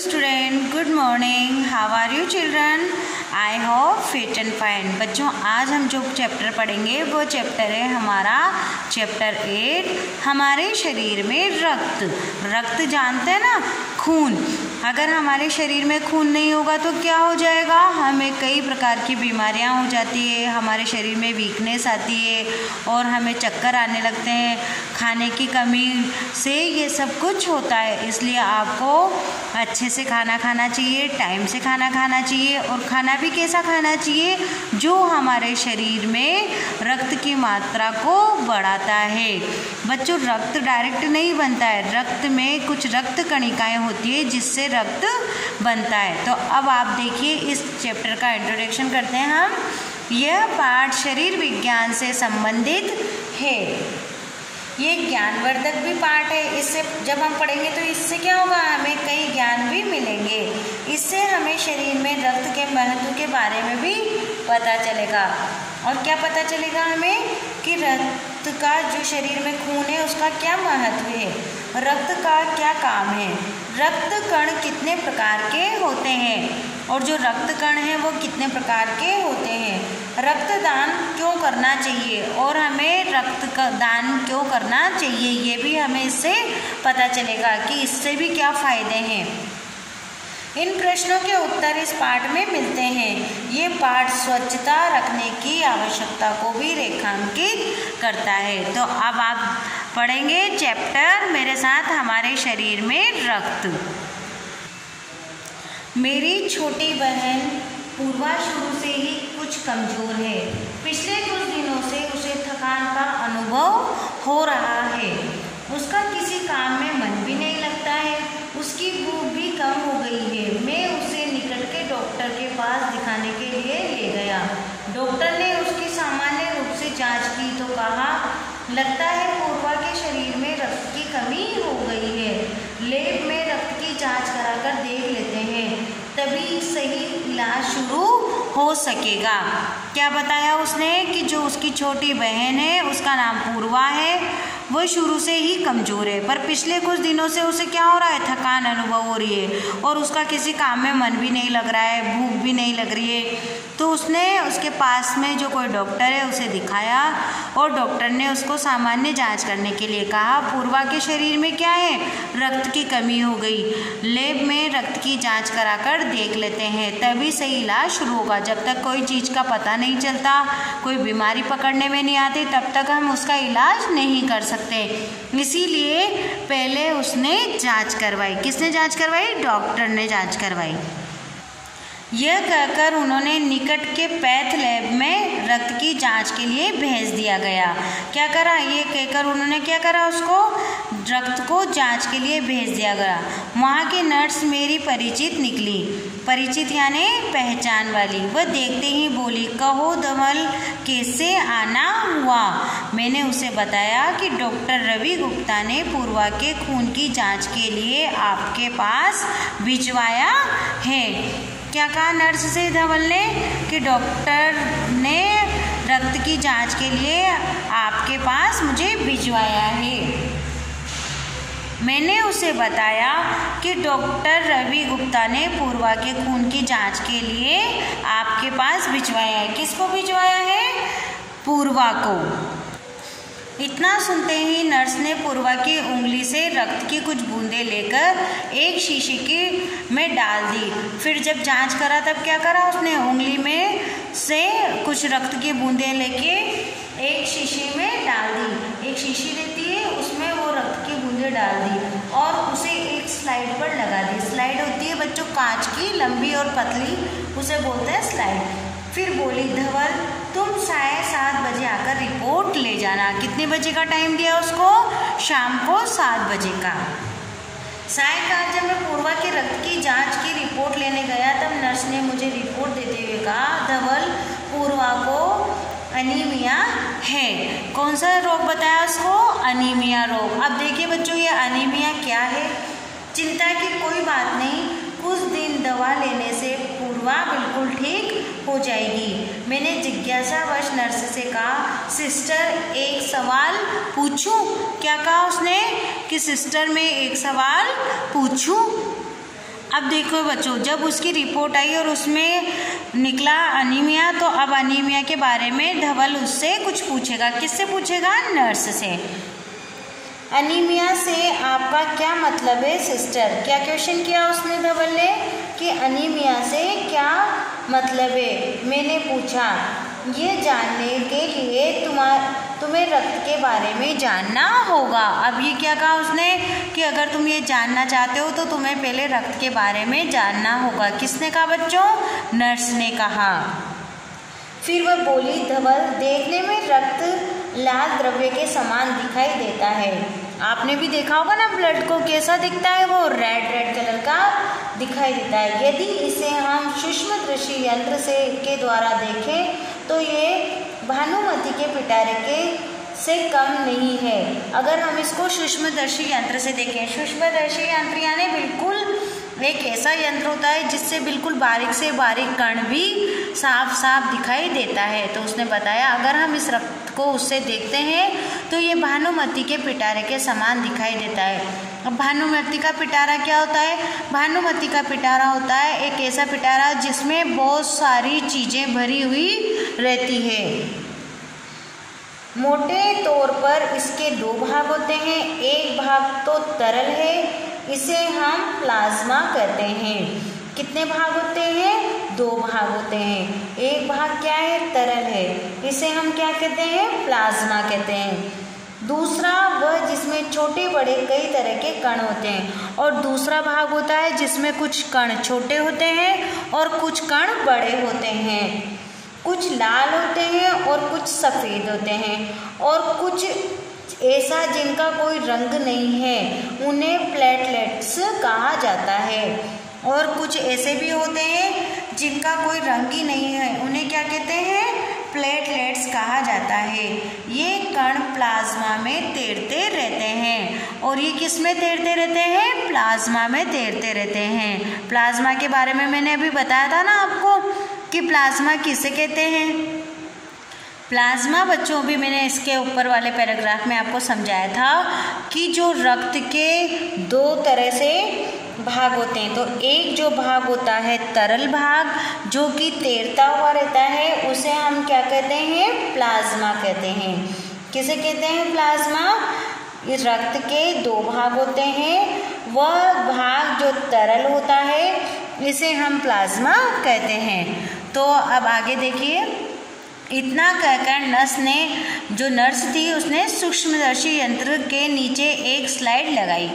Student good morning how are you children I hope fit and fine बच्चों, आज हम जो चैप्टर पढ़ेंगे, वो चैप्टर है हमारा चैप्टर एट हमारे शरीर में रक्त. रक्त जानते हैं ना? खून. अगर हमारे शरीर में खून नहीं होगा तो क्या हो जाएगा? हमें कई प्रकार की बीमारियाँ हो जाती है, हमारे शरीर में वीकनेस आती है और हमें चक्कर आने लगते हैं। खाने की कमी से ये सब कुछ होता है, इसलिए आपको अच्छे से खाना खाना चाहिए टाइम से खाना खाना चाहिए और खाना भी कैसा खाना चाहिए? जो हमारे शरीर में रक्त की मात्रा को बढ़ाता है। बच्चों, रक्त डायरेक्ट नहीं बनता है। रक्त में कुछ रक्त कणिकाएँ होती है जिससे रक्त बनता है। तो अब आप देखिए, इस चैप्टर का इंट्रोडक्शन करते हैं हम। यह पाठ शरीर विज्ञान से संबंधित है। ये ज्ञानवर्धक भी पाठ है। इससे जब हम पढ़ेंगे तो इससे क्या होगा? हमें कई ज्ञान भी मिलेंगे। इससे हमें शरीर में रक्त के महत्व के बारे में भी पता चलेगा। और क्या पता चलेगा हमें? कि रक्त का जो शरीर में खून है, उसका क्या महत्व है? रक्त का क्या काम है? रक्त कण कितने प्रकार के होते हैं? और जो रक्त कण हैं, वो कितने प्रकार के होते हैं? रक्तदान क्यों करना चाहिए? और हमें रक्त का दान क्यों करना चाहिए? ये भी हमें इससे पता चलेगा कि इससे भी क्या फ़ायदे हैं। इन प्रश्नों के उत्तर इस पाठ में मिलते हैं। ये पाठ स्वच्छता रखने की आवश्यकता को भी रेखांकित करता है। तो अब आप पढ़ेंगे चैप्टर, मेरे साथ हमारे शरीर में रक्त। मेरी छोटी बहन पूर्वा शुरू से ही कुछ कमज़ोर है। पिछले कुछ दिनों से उसे थकान का अनुभव हो रहा है। उसका किसी काम में मन भी नहीं लगता है उसकी भूख भी कम हो गई है मैं उसे निकट के डॉक्टर के पास दिखाने के लिए ले गया डॉक्टर ने उसकी सामान्य रूप से जाँच की तो कहा लगता है पूर्वा के शरीर में रक्त की कमी हो गई है। लेब में रक्त की जाँच कराकर देख लेते हैं, तभी सही इलाज शुरू हो सकेगा। क्या बताया उसने कि जो उसकी छोटी बहन है, उसका नाम पूर्वा है वो शुरू से ही कमज़ोर है, पर पिछले कुछ दिनों से उसे क्या हो रहा है? थकान अनुभव हो रही है और उसका किसी काम में मन भी नहीं लग रहा है, भूख भी नहीं लग रही है। तो उसने उसके पास में जो कोई डॉक्टर है, उसे दिखाया और डॉक्टर ने उसको सामान्य जाँच करने के लिए कहा, पूर्वा के शरीर में क्या है? रक्त की कमी हो गई। लेब में रक्त की जाँच कराकर देख लेते हैं, तभी सही इलाज शुरू होगा। जब तक कोई चीज़ का पता नहीं चलता, कोई बीमारी पकड़ने में नहीं आती, तब तक हम उसका इलाज नहीं कर सकते। इसीलिए पहले उसने जाँच करवाई। किसने जाँच करवाई? डॉक्टर ने जाँच करवाई। यह कहकर उन्होंने निकट के पैथ लैब में रक्त की जाँच के लिए भेज दिया गया। क्या करा? ये कहकर उन्होंने क्या करा उसको? रक्त को जाँच के लिए भेज दिया गया। वहाँ की नर्स मेरी परिचित निकली। परिचित यानी पहचान वाली। वह देखते ही बोली, कहो धवल कैसे आना हुआ? मैंने उसे बताया कि डॉक्टर रवि गुप्ता ने पूर्वा के खून की जाँच के लिए आपके पास भिजवाया है। क्या कहा नर्स से धवल ने? कि डॉक्टर ने रक्त की जाँच के लिए आपके पास मुझे भिजवाया है। मैंने उसे बताया कि डॉक्टर रवि गुप्ता ने पूर्वा के खून की जाँच के लिए आपके पास भिजवाया है। किसको भिजवाया है? पूर्वा को। इतना सुनते ही नर्स ने पूर्वा की उंगली से रक्त की कुछ बूंदें लेकर एक शीशे की में डाल दी। फिर जब जाँच करा तब क्या करा उसने? उंगली में से कुछ रक्त की बूंदें लेके एक शीशे में डाल दी। एक शीशी रहती है, उसमें वो रक्त की बूंदें डाल दी और उसे एक स्लाइड पर लगा दी। स्लाइड होती है बच्चों, कांच की लंबी और पतली, उसे बोलते हैं स्लाइड। फिर बोली धवल तुम साढ़े सात बजे आकर रिपोर्ट ले जाना। कितने बजे का टाइम दिया उसको? शाम को सात बजे का। सायकाल जब मैं पूर्वा के रक्त की जाँच की रिपोर्ट लेने गया, तब नर्स ने मुझे रिपोर्ट देते हुए कहा, धवल पूर्वा को अनीमिया है। कौन सा रोग बताया उसको? अनीमिया रोग। अब देखिए बच्चों, ये अनीमिया क्या है? चिंता की कोई बात नहीं। कुछ दिन दवा लेने से पूर्वा बिल्कुल ठीक हो जाएगी। मैंने जिज्ञासावश नर्स से कहा, सिस्टर, एक सवाल पूछूँ? क्या कहा उसने कि, सिस्टर, मैं एक सवाल पूछूँ? अब देखो बच्चों, जब उसकी रिपोर्ट आई और उसमें निकला अनिमिया तो अब अनीमिया के बारे में धवल उससे कुछ पूछेगा। किससे पूछेगा? नर्स से। अनीमिया से आपका क्या मतलब है, सिस्टर? क्या क्वेश्चन किया उसने धवल ने? कि अनीमिया से क्या मतलब है? मैंने पूछा, ये जानने के लिए तुम्हार तुम्हें रक्त के बारे में जानना होगा। अब ये क्या कहा उसने? कि अगर तुम ये जानना चाहते हो तो तुम्हें पहले रक्त के बारे में जानना होगा। किसने कहा बच्चों? नर्स ने कहा। फिर वह बोली, धवल, देखने में रक्त लाल द्रव्य के समान दिखाई देता है। आपने भी देखा होगा ना, ब्लड को कैसा दिखता है, वो रेड रेड कलर का दिखाई देता है। यदि इसे हम सूक्ष्म दृष्टि यंत्र से, के द्वारा देखें तो ये भानुमति के पिटारे के से कम नहीं है। अगर हम इसको सूक्ष्मदर्शी यंत्र से देखें, सूक्ष्मदर्शी यंत्र यानी बिल्कुल एक ऐसा यंत्र होता है, जिससे बिल्कुल बारीक से बारीक कण भी साफ़ साफ़ दिखाई देता है। तो उसने बताया, अगर हम इस रक्त को उससे देखते हैं तो ये भानुमति के पिटारे के समान दिखाई देता है। अब भानुमति का पिटारा क्या होता है? भानुमति का पिटारा होता है एक ऐसा पिटारा जिसमें बहुत सारी चीज़ें भरी हुई रहती है। मोटे तौर पर इसके दो भाग होते हैं। एक भाग तो तरल है, इसे हम प्लाज्मा कहते हैं। कितने भाग होते हैं? दो भाग होते हैं। एक भाग क्या है? तरल है। इसे हम क्या कहते हैं? प्लाज्मा कहते हैं। दूसरा वह जिसमें छोटे बड़े कई तरह के कण होते हैं और दूसरा भाग होता है जिसमें कुछ कण छोटे होते हैं और कुछ कण बड़े होते हैं। कुछ लाल होते हैं और कुछ सफ़ेद होते हैं और कुछ ऐसा जिनका कोई रंग नहीं है, उन्हें प्लेटलेट्स कहा जाता है। और कुछ ऐसे भी होते हैं जिनका कोई रंग ही नहीं है, उन्हें क्या कहते हैं? प्लेटलेट्स कहा जाता है। ये कण प्लाज्मा में तैरते रहते हैं। और ये किसमें तैरते रहते हैं? प्लाज्मा में तैरते रहते हैं। प्लाज्मा के बारे में मैंने अभी बताया था ना आपको कि प्लाज्मा किसे कहते हैं? प्लाज्मा बच्चों भी मैंने इसके ऊपर वाले पैराग्राफ में आपको समझाया था कि जो रक्त के दो तरह से भाग होते हैं। तो एक जो भाग होता है तरल भाग, जो कि तैरता हुआ रहता है, उसे हम क्या कहते हैं? प्लाज्मा कहते हैं। किसे कहते हैं प्लाज्मा? रक्त के दो भाग होते हैं। वह भाग जो तरल होता है, इसे हम प्लाज्मा कहते हैं। तो अब आगे देखिए। इतना कहकर नर्स ने, जो नर्स थी, उसने सूक्ष्मदर्शी यंत्र के नीचे एक स्लाइड लगाई।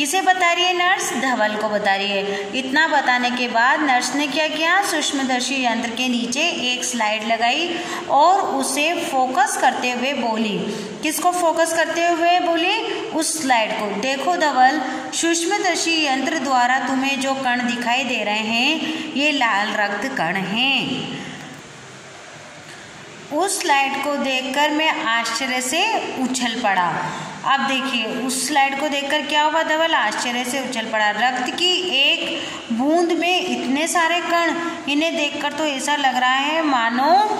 किसे बता रही है नर्स? धवल को बता रही है। इतना बताने के बाद नर्स ने क्या किया? सूक्ष्मदर्शी यंत्र के नीचे एक स्लाइड लगाई और उसे फोकस करते हुए बोली। किसको फोकस करते हुए बोली? उस स्लाइड को। देखो धवल, सूक्ष्मदर्शी यंत्र द्वारा तुम्हें जो कण दिखाई दे रहे हैं, ये लाल रक्त कण हैं। उस स्लाइड को देखकर मैं आश्चर्य से उछल पड़ा। अब देखिए, उस स्लाइड को देखकर क्या हुआ धवल? आश्चर्य से उछल पड़ा। रक्त की एक बूंद में इतने सारे कण, इन्हें देखकर तो ऐसा लग रहा है, मानो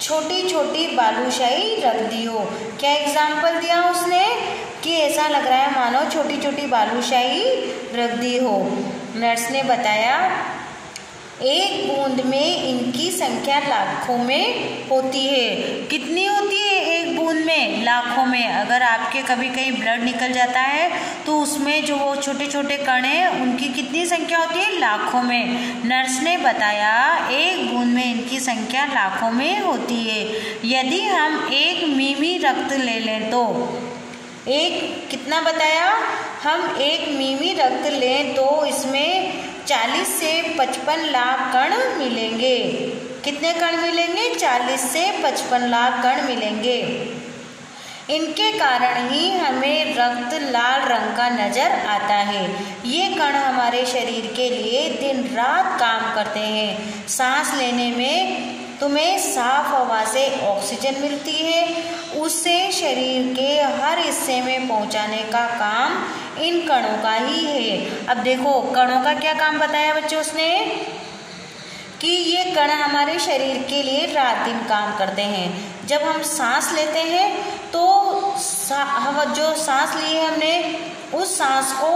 छोटी छोटी बालूशाही रख दी हो। क्या एग्ज़ाम्पल दिया उसने? कि ऐसा लग रहा है मानो छोटी छोटी बालूशाही रख दी हो। नर्स ने बताया, एक बूंद में इनकी संख्या लाखों में होती है। कितनी होती है? बूंद में, लाखों में, अगर आपके कभी कहीं ब्लड निकल जाता है तो उसमें जो वो छोटे छोटे कण हैं, उनकी कितनी संख्या होती है? लाखों में। नर्स ने बताया, एक बूंद में इनकी संख्या लाखों में होती है। यदि हम एक मीमी रक्त ले लें तो। एक कितना बताया? हम एक मीमी रक्त लें तो इसमें 40 से 55 लाख कण मिलेंगे। कितने कण मिलेंगे? 40 से 55 लाख कण मिलेंगे। इनके कारण ही हमें रक्त लाल रंग का नज़र आता है। ये कण हमारे शरीर के लिए दिन रात काम करते हैं। सांस लेने में तुम्हें साफ़ हवा से ऑक्सीजन मिलती है। उससे शरीर के हर हिस्से में पहुँचाने का काम इन कणों का ही है। अब देखो, कणों का क्या काम बताया बच्चों उसने? कि ये कण हमारे शरीर के लिए रात दिन काम करते हैं। जब हम सांस लेते हैं तो सा, जो सांस ली है हमने उस सांस को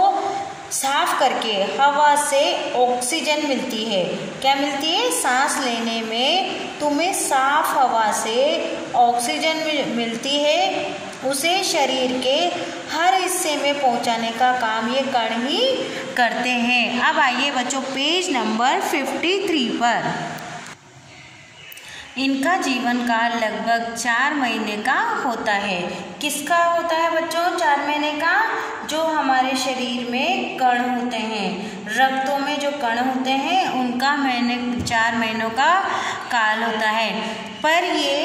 साफ़ करके हवा से ऑक्सीजन मिलती है। क्या मिलती है? सांस लेने में तुम्हें साफ़ हवा से ऑक्सीजन मिलती है। उसे शरीर के हर हिस्से में पहुँचाने का काम ये कण ही करते हैं। अब आइए बच्चों, पेज नंबर फिफ्टी थ्री पर। इनका जीवन काल लगभग चार महीने का होता है। किसका होता है बच्चों? चार महीने का? जो हमारे शरीर में कण होते हैं। रक्तों में जो कण होते हैं, उनका महीने, चार महीनों का काल होता है। पर ये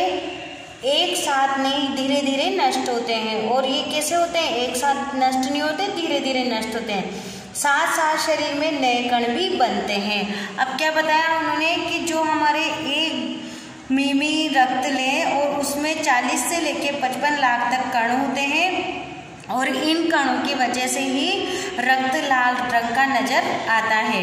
एक साथ नहीं धीरे धीरे नष्ट होते हैं। और ये कैसे होते हैं? एक साथ नष्ट नहीं होते धीरे धीरे नष्ट होते हैं। साथ साथ शरीर में नए कण भी बनते हैं। अब क्या बताया उन्होंने कि जो हमारे एक मिमी रक्त लें और उसमें 40 से लेके 55 लाख तक कण होते हैं और इन कणों की वजह से ही रक्त लाल रंग का नज़र आता है।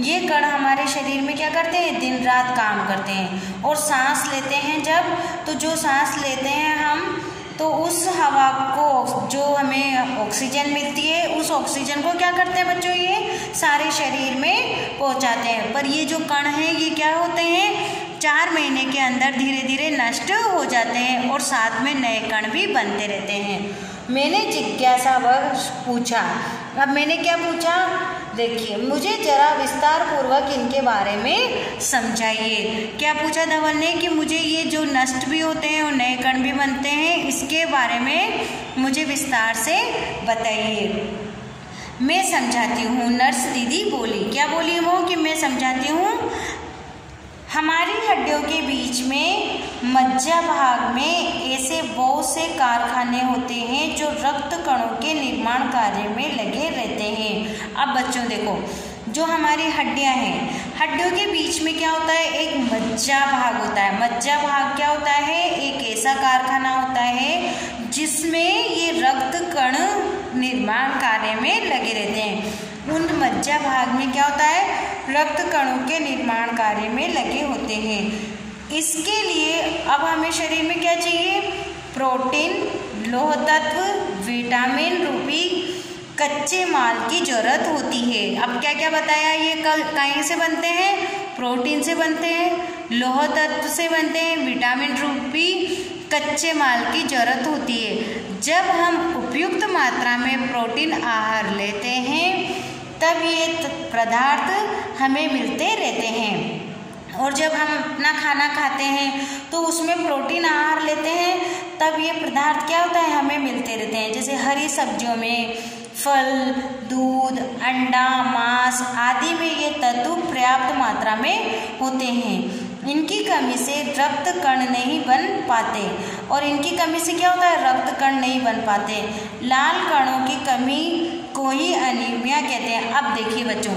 ये कण हमारे शरीर में क्या करते हैं? दिन रात काम करते हैं और सांस लेते हैं जब तो जो सांस लेते हैं हम तो उस हवा को जो हमें ऑक्सीजन मिलती है, उस ऑक्सीजन को क्या करते हैं बच्चों ये? सारे शरीर में पहुंचाते हैं। पर ये जो कण हैं, ये क्या होते हैं? चार महीने के अंदर धीरे धीरे नष्ट हो जाते हैं और साथ में नए कण भी बनते रहते हैं। मैंने जिज्ञासा वह पूछा। अब मैंने क्या पूछा? देखिए, मुझे जरा विस्तार पूर्वक इनके बारे में समझाइए। क्या पूछा धवल ने कि मुझे ये जो नष्ट भी होते हैं और नए कण भी बनते हैं, इसके बारे में मुझे विस्तार से बताइए। मैं समझाती हूँ, नर्स दीदी बोली। क्या बोली वो कि मैं समझाती हूँ? हमारी हड्डियों के बीच में, मज्जा भाग में ऐसे बहुत से कारखाने होते हैं जो रक्त कणों के निर्माण कार्य में लगे रहते हैं। अब बच्चों देखो, जो हमारी हड्डियाँ हैं, हड्डियों के बीच में क्या होता है? एक मज्जा भाग होता है। मज्जा भाग क्या होता है? एक ऐसा कारखाना होता है जिसमें ये रक्त कण निर्माण कार्य में लगे रहते हैं। उन मज्जा भाग में क्या होता है? रक्त कणों के निर्माण कार्य में लगे होते हैं। इसके लिए अब हमें शरीर में क्या चाहिए? प्रोटीन, लोह तत्व, विटामिन रूपी कच्चे माल की ज़रूरत होती है। अब क्या क्या बताया ये कल? कहीं से बनते हैं, प्रोटीन से बनते हैं, लोह तत्व से बनते हैं, विटामिन रूपी कच्चे माल की ज़रूरत होती है। जब हम उपयुक्त मात्रा में प्रोटीन आहार लेते हैं तब ये पदार्थ हमें मिलते रहते हैं। और जब हम अपना खाना खाते हैं तो उसमें प्रोटीन आहार लेते हैं, तब ये पदार्थ क्या होता है? हमें मिलते रहते हैं। जैसे हरी सब्जियों में फल, दूध, अंडा, मांस आदि में ये तत्व पर्याप्त मात्रा में होते हैं। इनकी कमी से रक्त कण नहीं बन पाते। और इनकी कमी से क्या होता है? रक्त कण नहीं बन पाते। लाल कणों की कमी को ही अनीमिया कहते हैं। अब देखिए बच्चों,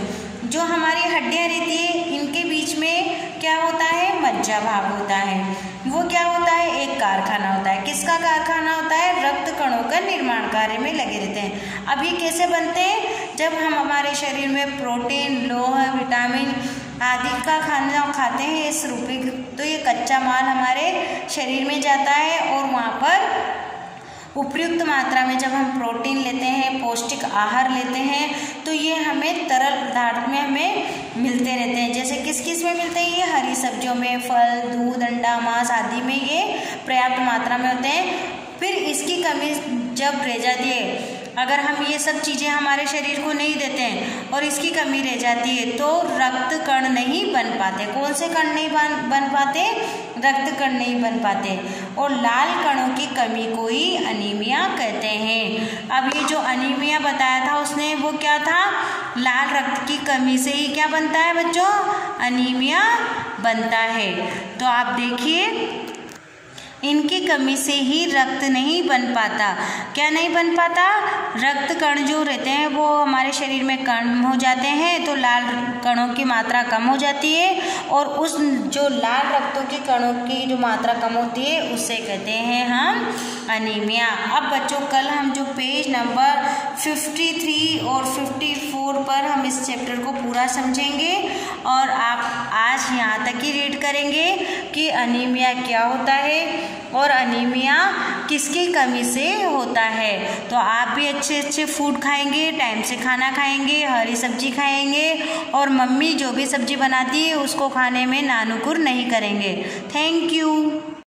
जो हमारी हड्डियाँ रहती है, इनके बीच में क्या होता है? मज्जा भाग होता है। वो क्या होता है? एक कारखाना होता है। किसका कारखाना होता है? रक्त कणों का निर्माण कार्य में लगे रहते हैं। अब ये कैसे बनते हैं? जब हम हमारे शरीर में प्रोटीन, लोह, विटामिन आदि का खाना खाते हैं, इस रूपी तो ये कच्चा माल हमारे शरीर में जाता है और वहाँ पर उपयुक्त मात्रा में जब हम प्रोटीन लेते हैं, पौष्टिक आहार लेते हैं तो ये हमें तरल पदार्थ में हमें मिलते रहते हैं। जैसे किस किसमें मिलते हैं? ये हरी सब्जियों में, फल, दूध, अंडा, मांस आदि में ये पर्याप्त मात्रा में होते हैं। फिर इसकी कमी जब रह जाती है अगर हम ये सब चीज़ें हमारे शरीर को नहीं देते हैं और इसकी कमी रह जाती है तो रक्त कण नहीं बन पाते। कौन से कण नहीं बन बन पाते? रक्त कण नहीं बन पाते। और लाल कणों की कमी को ही अनीमिया कहते हैं। अब ये जो अनीमिया बताया था, उसने वो क्या था? लाल रक्त की कमी से ही क्या बनता है बच्चों? अनीमिया बनता है। तो आप देखिए इनकी कमी से ही रक्त नहीं बन पाता। क्या नहीं बन पाता? रक्त कण जो रहते हैं, वो हमारे शरीर में कम हो जाते हैं तो लाल कणों की मात्रा कम हो जाती है और उस जो लाल रक्तों की कणों की जो मात्रा कम होती है, उसे कहते हैं हम अनीमिया अब बच्चों, कल हम जो पेज नंबर 53 और 54 पर हम इस चैप्टर को पूरा समझेंगे और आप आज यहाँ तक ही रीड करेंगे कि अनीमिया क्या होता है। और अनीमिया किसकी कमी से होता है? तो आप भी अच्छे अच्छे फ़ूड खाएँगे टाइम से खाना खाएँगे, हरी सब्ज़ी खाएँगे और मम्मी जो भी सब्ज़ी बनाती है उसको खाने में नानुकुर नहीं करेंगे। Thank you